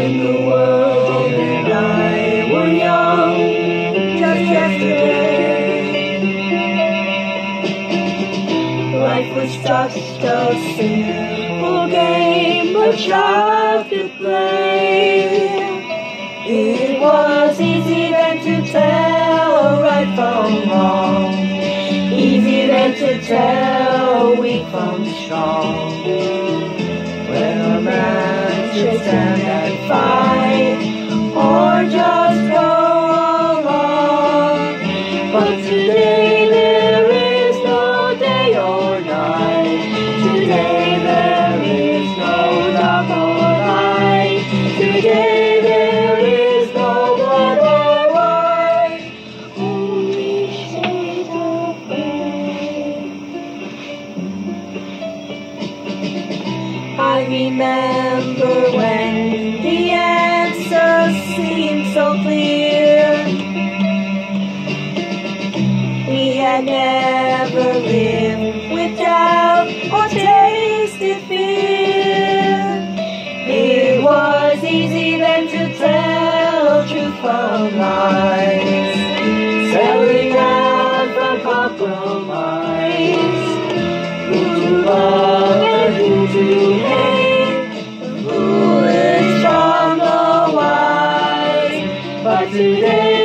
in the world that I were young just yesterday. Life was just a simple game a child could play. It was easy then to tell right from wrong, easy then to tell weak from strong. Should stand and fight, or just go along. But today there is no day or night. Today there is no dark or light. Today there is no black or white. Only shades of gray. I remember Had never lived with doubt or tasted fear. It was easy then to tell truth from lies, selling out from compromise. Who to love and who to hate, the foolish from the wise. But today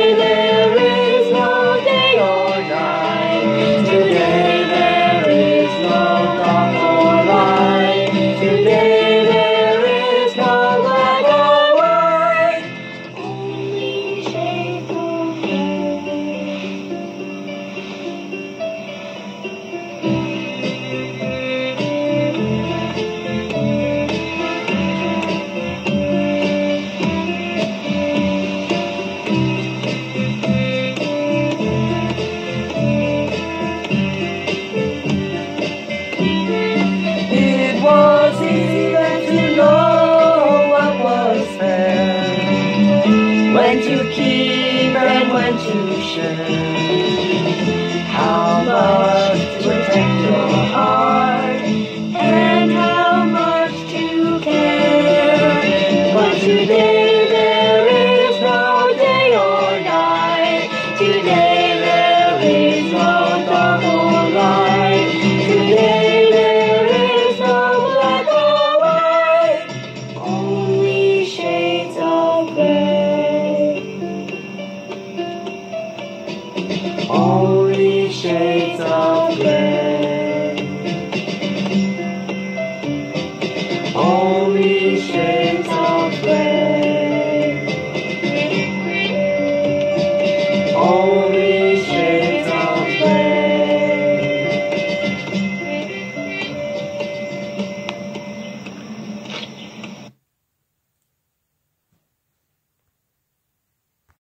to keep and when to share, how much Sita.